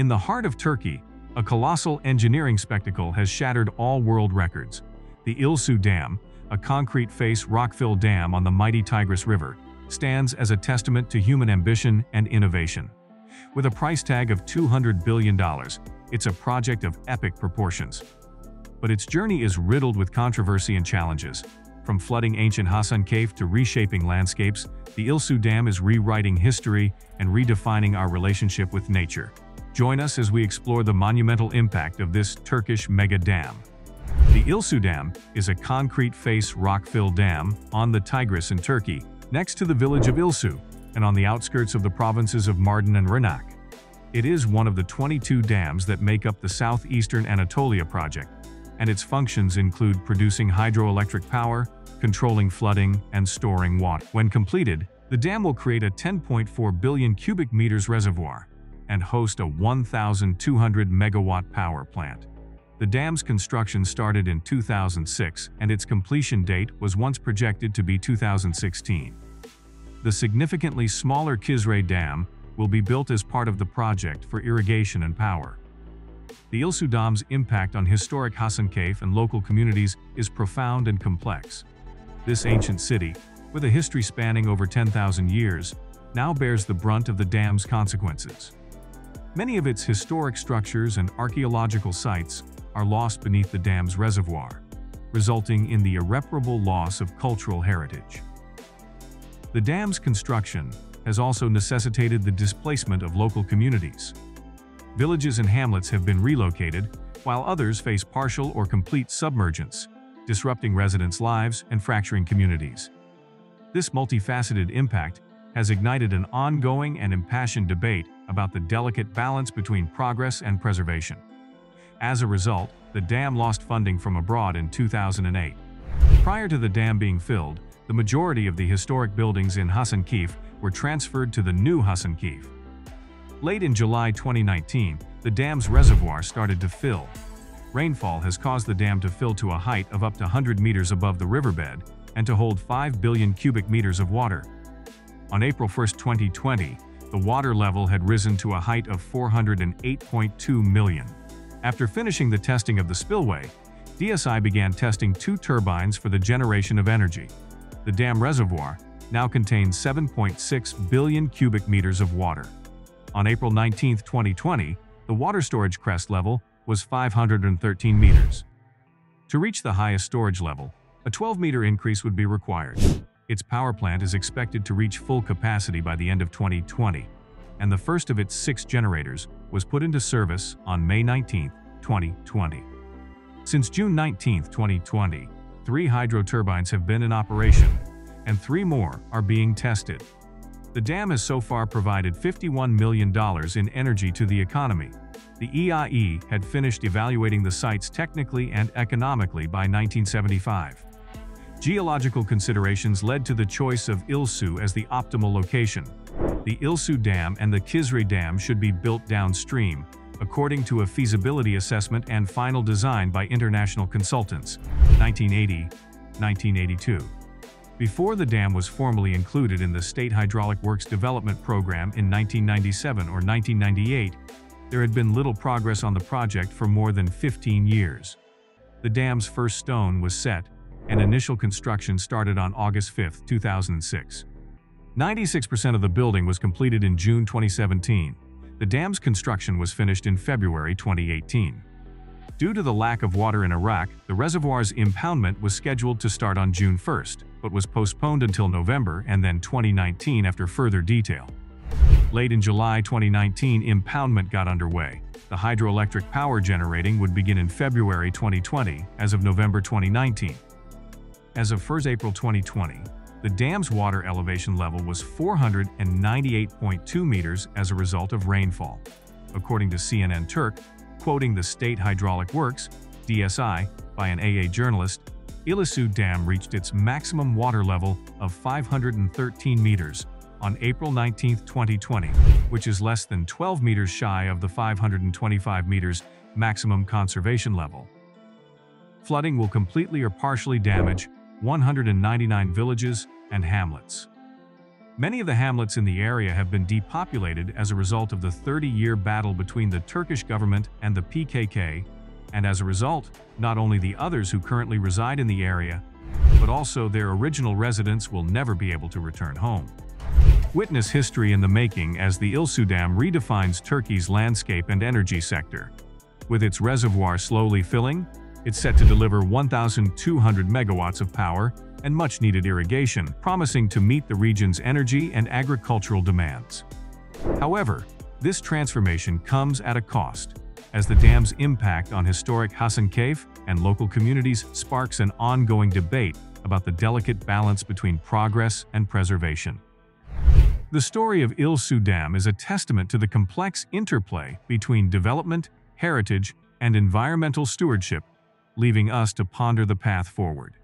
In the heart of Turkey, a colossal engineering spectacle has shattered all world records. The Ilsu Dam, a concrete-face rock-filled dam on the mighty Tigris River, stands as a testament to human ambition and innovation. With a price tag of $200 billion, it's a project of epic proportions. But its journey is riddled with controversy and challenges. From flooding ancient Hasankeyf to reshaping landscapes, the Ilsu Dam is rewriting history and redefining our relationship with nature. Join us as we explore the monumental impact of this Turkish mega dam. The Ilsu Dam is a concrete-face rock-filled dam on the Tigris in Turkey, next to the village of Ilsu, and on the outskirts of the provinces of Mardin and Reynak. It is one of the 22 dams that make up the Southeastern Anatolia project, and its functions include producing hydroelectric power, controlling flooding, and storing water. When completed, the dam will create a 10.4 billion cubic meters reservoir and host a 1,200 megawatt power plant. The dam's construction started in 2006 and its completion date was once projected to be 2016. The significantly smaller Kizre Dam will be built as part of the project for irrigation and power. The Ilsu Dam's impact on historic Hasankeyf and local communities is profound and complex. This ancient city, with a history spanning over 10,000 years, now bears the brunt of the dam's consequences. Many of its historic structures and archaeological sites are lost beneath the dam's reservoir, resulting in the irreparable loss of cultural heritage. The dam's construction has also necessitated the displacement of local communities. Villages and hamlets have been relocated, while others face partial or complete submergence, disrupting residents' lives and fracturing communities. This multifaceted impact has ignited an ongoing and impassioned debate about the delicate balance between progress and preservation. As a result, the dam lost funding from abroad in 2008. Prior to the dam being filled, the majority of the historic buildings in Hasankeyf were transferred to the new Hasankeyf. Late in July 2019, the dam's reservoir started to fill. Rainfall has caused the dam to fill to a height of up to 100 meters above the riverbed and to hold 5 billion cubic meters of water. On April 1, 2020, the water level had risen to a height of 408.2 million. After finishing the testing of the spillway, DSI began testing two turbines for the generation of energy. The dam reservoir now contains 7.6 billion cubic meters of water. On April 19, 2020, the water storage crest level was 513 meters. To reach the highest storage level, a 12-meter increase would be required. Its power plant is expected to reach full capacity by the end of 2020, and the first of its six generators was put into service on May 19, 2020. Since June 19, 2020, three hydro turbines have been in operation, and three more are being tested. The dam has so far provided $51 million in energy to the economy. The EIE had finished evaluating the sites technically and economically by 1975. Geological considerations led to the choice of Ilsu as the optimal location. The Ilsu Dam and the Kizre Dam should be built downstream, according to a feasibility assessment and final design by international consultants, 1980-1982. Before the dam was formally included in the State Hydraulic Works Development Program in 1997 or 1998, there had been little progress on the project for more than 15 years. The dam's first stone was set, and initial construction started on August 5, 2006. 96% of the building was completed in June 2017. The dam's construction was finished in February 2018. Due to the lack of water in Iraq, the reservoir's impoundment was scheduled to start on June 1st, but was postponed until November and then 2019 after further detail. Late in July 2019, impoundment got underway. The hydroelectric power generating would begin in February 2020 as of November 2019. As of 1 April 2020, the dam's water elevation level was 498.2 meters as a result of rainfall. According to CNN Turk, quoting the State Hydraulic Works, DSI, by an AA journalist, Ilisu Dam reached its maximum water level of 513 meters on April 19, 2020, which is less than 12 meters shy of the 525 meters maximum conservation level. Flooding will completely or partially damage 199 villages and hamlets. Many of the hamlets in the area have been depopulated as a result of the 30-year battle between the Turkish government and the PKK, and as a result, not only the others who currently reside in the area, but also their original residents will never be able to return home. Witness history in the making as the Ilsu Dam redefines Turkey's landscape and energy sector. With its reservoir slowly filling, it's set to deliver 1,200 megawatts of power and much-needed irrigation, promising to meet the region's energy and agricultural demands. However, this transformation comes at a cost, as the dam's impact on historic Hasankeyf and local communities sparks an ongoing debate about the delicate balance between progress and preservation. The story of Ilsu Dam is a testament to the complex interplay between development, heritage, and environmental stewardship, leaving us to ponder the path forward.